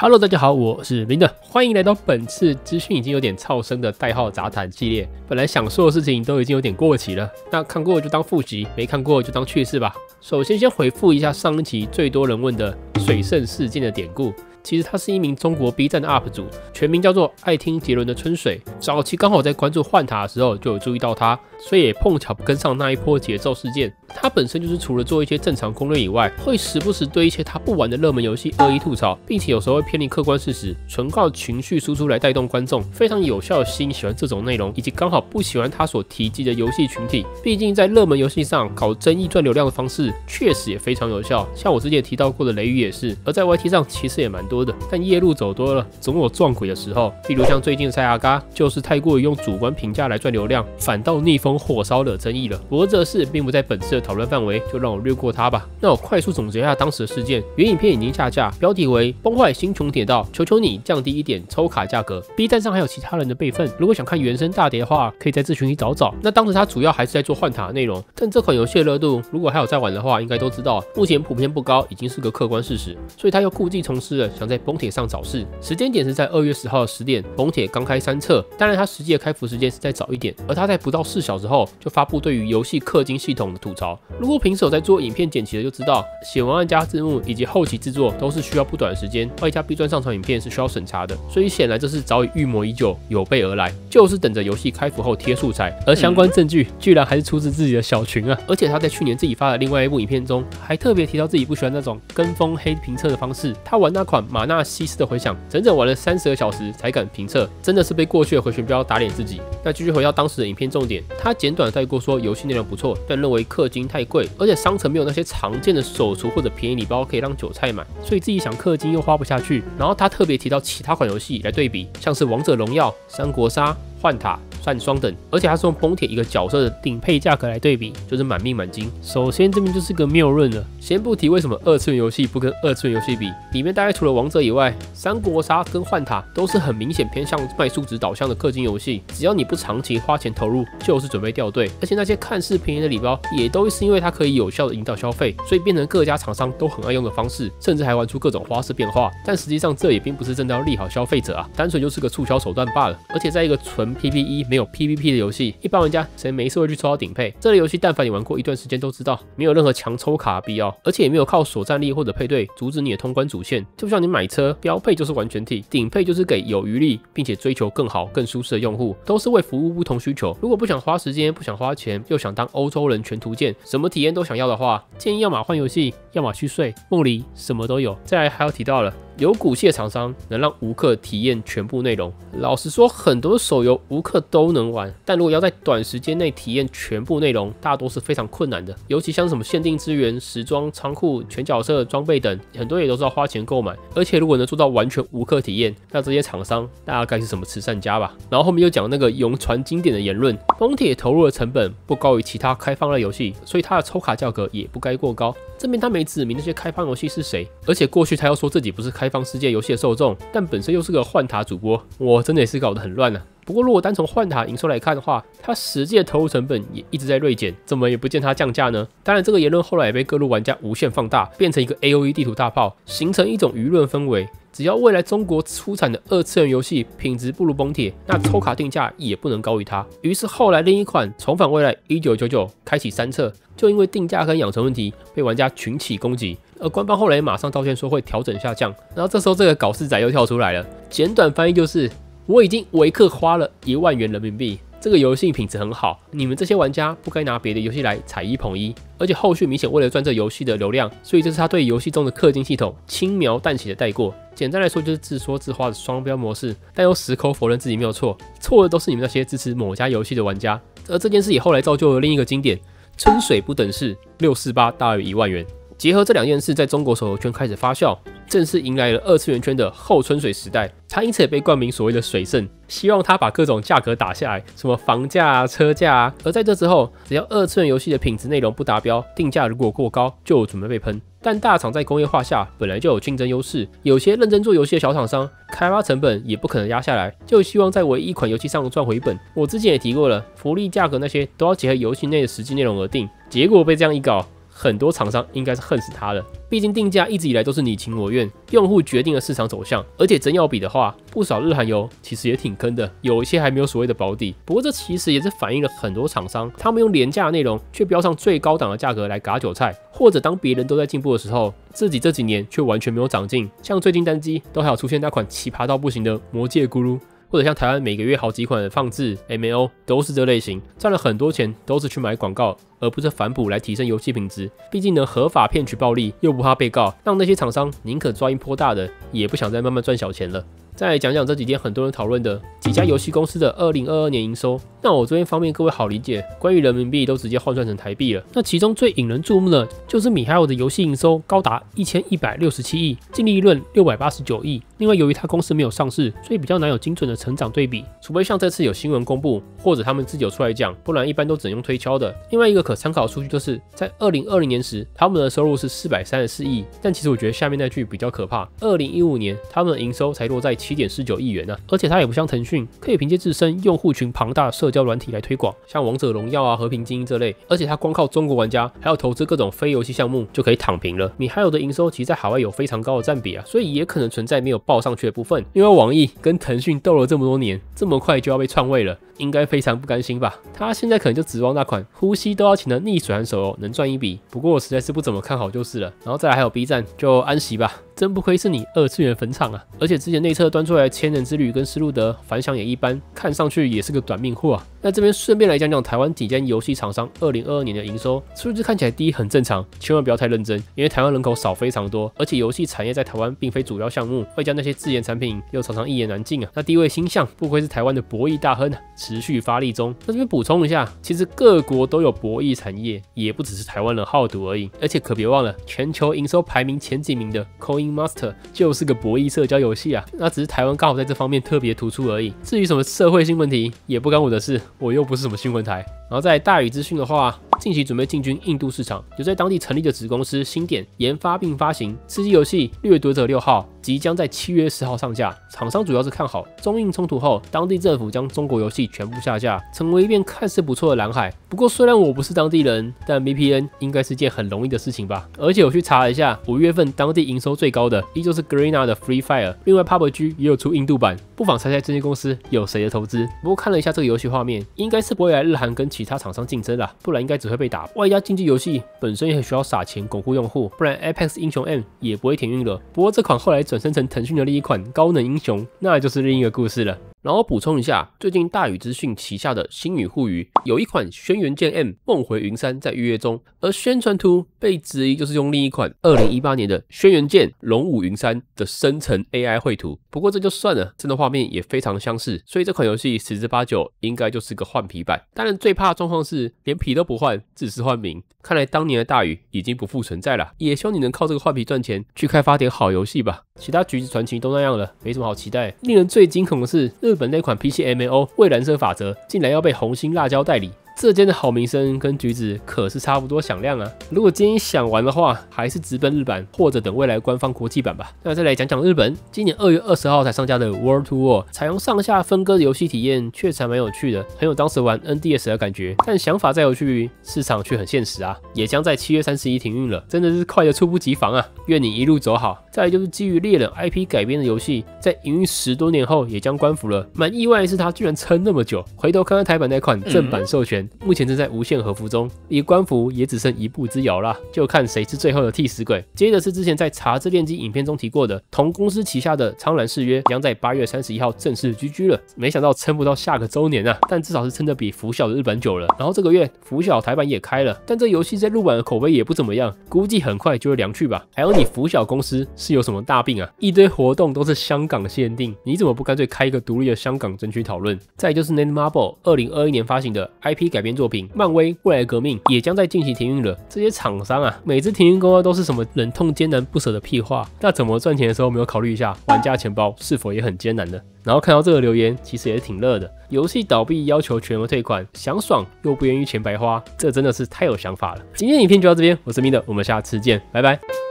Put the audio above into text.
Hello，大家好，我是林的，欢迎来到本次资讯已经有点超生的代号杂谈系列。本来想说的事情都已经有点过期了，那看过就当复习，没看过就当趣事吧。首先，先回复一下上一期最多人问的水圣事件的典故。其实他是一名中国 B 站的 UP 主，全名叫做爱听杰伦的春水。早期刚好在关注幻塔的时候就有注意到他，所以也碰巧跟上那一波节奏事件。他本身就是除了做一些正常攻略以外，会时不时对一些他不玩的热门游戏恶意吐槽，并且有时候会偏离客观事实，纯靠情绪输出来带动观众，非常有效的吸引喜欢这种内容以及刚好不喜欢他所提及的游戏群体。毕竟在热门游戏上搞争议赚流量的方式，确实也非常有效。像我之前提到过的雷雨也是，而在 YT 上其实也蛮多的。但夜路走多了，总有撞鬼的时候。例如像最近塞亚嘎，就是太过于用主观评价来赚流量，反倒逆风火烧惹争议了。不过这事并不在本次的讨论范围，就让我略过它吧。那我快速总结一下当时的事件：原影片已经下架，标题为“崩坏星穹铁道”，求求你降低一点抽卡价格。B 站上还有其他人的备份，如果想看原声大碟的话，可以在自群里找找。那当时他主要还是在做换塔内容，但这款游戏的热度，如果还有在玩的话，应该都知道，目前普遍不高，已经是个客观事实。所以他又故技重施了，想在崩铁上找事。时间点是在二月十号的十点，崩铁刚开三测，当然他实际的开服时间是在早一点。而他在不到四小时后就发布对于游戏氪金系统的吐槽。如果平时有在做影片剪辑的就知道，写文案加字幕以及后期制作都是需要不短的时间，外加 B 端上传影片是需要审查的，所以显然这是早已预谋已久，有备而来，就是等着游戏开服后贴素材。而相关证据居然还是出自自己的小群啊！而且他在去年自己发的另外一部影片中，还特别提到自己不喜欢那种跟风黑评测的方式。他玩那款马纳西斯的回响。整整玩了三十个小时才敢评测，真的是被过去的回旋镖打脸自己。那继续回到当时的影片重点，他简短带过说游戏内容不错，但认为氪金太贵，而且商城没有那些常见的手厨或者便宜礼包可以让韭菜买，所以自己想氪金又花不下去。然后他特别提到其他款游戏来对比，像是王者荣耀、三国杀、幻塔。战双等，而且它是用崩铁一个角色的顶配价格来对比，就是满命满金。首先这边就是个谬论了，先不提为什么二次元游戏不跟二次元游戏比，里面大概除了王者以外，三国杀跟幻塔都是很明显偏向卖数值导向的氪金游戏，只要你不长期花钱投入，就是准备掉队。而且那些看似便宜的礼包，也都是因为它可以有效的引导消费，所以变成各家厂商都很爱用的方式，甚至还玩出各种花式变化。但实际上这也并不是真的利好消费者啊，单纯就是个促销手段罢了。而且在一个纯 PVE 没有 PVP 的游戏，一般玩家谁没事会去抽到顶配？这类游戏，但凡你玩过一段时间都知道，没有任何强抽卡必要，而且也没有靠所战力或者配对阻止你的通关主线。就像你买车，标配就是完全体，顶配就是给有余力并且追求更好、更舒适的用户，都是为服务不同需求。如果不想花时间、不想花钱，又想当欧洲人全图鉴，什么体验都想要的话，建议要么换游戏，要么去睡。梦里什么都有。再来还要提到了。有骨气的厂商能让无氪体验全部内容。老实说，很多手游无氪都能玩，但如果要在短时间内体验全部内容，大多是非常困难的。尤其像什么限定资源、时装、仓库、全角色装备等，很多也都是要花钱购买。而且如果能做到完全无氪体验，那这些厂商大概是什么慈善家吧？然后后面又讲那个永传经典的言论：崩铁投入的成本不高于其他开放类游戏，所以它的抽卡价格也不该过高。这边他没指明那些开放游戏是谁，而且过去他又说自己不是开开放世界游戏的受众，但本身又是个换塔主播，我真的也是搞得很乱啊。不过如果单从换塔营收来看的话，它实际的投入成本也一直在锐减，怎么也不见它降价呢？当然，这个言论后来也被各路玩家无限放大，变成一个 A O E 地图大炮，形成一种舆论氛围。只要未来中国出产的二次元游戏品质不如崩铁，那抽卡定价也不能高于它。于是后来另一款重返未来一九九九开启三测，就因为定价跟养成问题被玩家群起攻击，而官方后来马上道歉说会调整下降。然后这时候这个搞事仔又跳出来了，简短翻译就是我已经维克花了一万元人民币。这个游戏品质很好，你们这些玩家不该拿别的游戏来踩一捧一，而且后续明显为了赚这游戏的流量，所以这是他对游戏中的氪金系统轻描淡写的带过。简单来说就是自说自话的双标模式，但又矢口否认自己没有错，错的都是你们那些支持某家游戏的玩家。而这件事也后来造就了另一个经典：春水不等式，六四八大于一万元。结合这两件事，在中国手游圈开始发酵，正式迎来了二次元圈的后春水时代。他因此也被冠名所谓的“水圣”，希望他把各种价格打下来，什么房价啊、车价啊。而在这之后，只要二次元游戏的品质内容不达标，定价如果过高，就准备被喷。但大厂在工业化下本来就有竞争优势，有些认真做游戏的小厂商，开发成本也不可能压下来，就希望在唯一一款游戏上赚回本。我之前也提过了，福利价格那些都要结合游戏内的实际内容而定，结果被这样一搞。很多厂商应该是恨死他了。毕竟定价一直以来都是你情我愿，用户决定了市场走向。而且真要比的话，不少日韩油其实也挺坑的，有一些还没有所谓的保底。不过这其实也是反映了很多厂商，他们用廉价的内容却标上最高档的价格来割韭菜，或者当别人都在进步的时候，自己这几年却完全没有长进。像最近单机都还有出现那款奇葩到不行的魔界咕噜。或者像台湾每个月好几款的放置 M O 都是这类型，赚了很多钱都是去买广告，而不是反哺来提升游戏品质。毕竟呢，合法骗取暴利又不怕被告，让那些厂商宁可抓一波大的，也不想再慢慢赚小钱了。再来讲讲这几天很多人讨论的几家游戏公司的二零二二年营收。那我这边方便各位好理解，关于人民币都直接换算成台币了。那其中最引人注目的，就是米哈游的游戏营收高达一千一百六十七亿，净利润六百八十九亿。另外，由于它公司没有上市，所以比较难有精准的成长对比，除非像这次有新闻公布，或者他们自己有出来讲，不然一般都只能用推敲的。另外一个可参考数据就是在二零二零年时，他们的收入是四百三十四亿，但其实我觉得下面那句比较可怕，二零一五年他们的营收才落在七点四九亿元呢，而且它也不像腾讯，可以凭借自身用户群庞大的社交软体来推广，像王者荣耀啊、和平精英这类，而且它光靠中国玩家还要投资各种非游戏项目就可以躺平了。米哈游的营收其实在海外有非常高的占比啊，所以也可能存在没有报上去的部分。因为网易跟腾讯斗了这么多年，这么快就要被篡位了，应该非常不甘心吧？他现在可能就指望那款呼吸都要请的逆水寒手游能赚一笔，不过我实在是不怎么看好就是了。然后再来还有 B 站，就安息吧。真不愧是你二次元坟场啊！而且之前内测端出来千人之旅跟斯路德反响也一般，看上去也是个短命货啊。那这边顺便来讲讲台湾几间游戏厂商二零二二年的营收数据，看起来低很正常，千万不要太认真，因为台湾人口少非常多，而且游戏产业在台湾并非主要项目，外加那些自研产品又常常一言难尽啊。那第一位星象，不愧是台湾的博弈大亨，持续发力中。那这边补充一下，其实各国都有博弈产业，也不只是台湾人好赌而已。而且可别忘了，全球营收排名前几名的 Coin Master 就是个博弈社交游戏啊。那只是台湾刚好在这方面特别突出而已。至于什么社会性问题，也不关我的事。我又不是什么新闻台，然后在大宇资讯的话，近期准备进军印度市场，有在当地成立的子公司新点研发并发行吃鸡游戏《掠夺者六号》，即将在七月十号上架。厂商主要是看好中印冲突后，当地政府将中国游戏全部下架，成为一片看似不错的蓝海。不过虽然我不是当地人，但 VPN 应该是件很容易的事情吧？而且我去查了一下，五月份当地营收最高的依旧是 Garena 的 Free Fire，另外 PUBG 也有出印度版，不妨猜猜这间公司有谁的投资？不过看了一下这个游戏画面。应该是不会来日韩跟其他厂商竞争啦，不然应该只会被打。外加竞技游戏本身也很需要撒钱巩固用户，不然 Apex 英雄 M 也不会停运了。不过这款后来转生成腾讯的另一款高能英雄，那就是另一个故事了。然后补充一下，最近大宇资讯旗下的星宇互娱有一款《轩辕剑 M 梦回云山》在预约中，而宣传图被质疑就是用另一款二零一八年的《轩辕剑龙舞云山》的生成 AI 绘图。不过这就算了，真的画面也非常相似，所以这款游戏十之八九应该就是个换皮版。当然最怕的状况是连皮都不换，只是换名。看来当年的大宇已经不复存在了，也希望你能靠这个换皮赚钱，去开发点好游戏吧。其他橘子传奇都那样了，没什么好期待。令人最惊恐的是，日本那款 PC MAO 蔚蓝色法则竟然要被红星辣椒代理。这间的好名声跟橘子可是差不多响亮啊！如果今天想玩的话，还是直奔日版，或者等未来官方国际版吧。那再来讲讲日本，今年二月二十号才上架的 World to War，采用上下分割的游戏体验，确实还蛮有趣的，很有当时玩 NDS 的感觉。但想法再有趣，市场却很现实啊！也将在七月三十一停运了，真的是快的猝不及防啊！愿你一路走好。再来就是基于猎人 IP 改编的游戏，在营运十多年后也将关服了，蛮意外的是它居然撑那么久。回头看看台版那款正版授权。目前正在无限和服中，离官服也只剩一步之遥了，就看谁是最后的替死鬼。接着是之前在查字炼金影片中提过的，同公司旗下的苍兰誓约将在八月三十一号正式居居了。没想到撑不到下个周年啊，但至少是撑得比拂晓的日本久了。然后这个月拂晓台版也开了，但这游戏在入版的口碑也不怎么样，估计很快就会凉去吧。还有你拂晓公司是有什么大病啊？一堆活动都是香港限定，你怎么不干脆开一个独立的香港争取讨论？再就是 Netmarble 二零二一年发行的 IP 改改编作品。漫威未来革命也将在近期停运了。这些厂商啊，每次停运公告都是什么忍痛艰难不舍的屁话？那怎么赚钱的时候没有考虑一下玩家钱包是否也很艰难呢？然后看到这个留言，其实也挺乐的。游戏倒闭要求全额退款，想爽又不愿意钱白花，这真的是太有想法了。今天影片就到这边，我是明的，我们下次见，拜拜。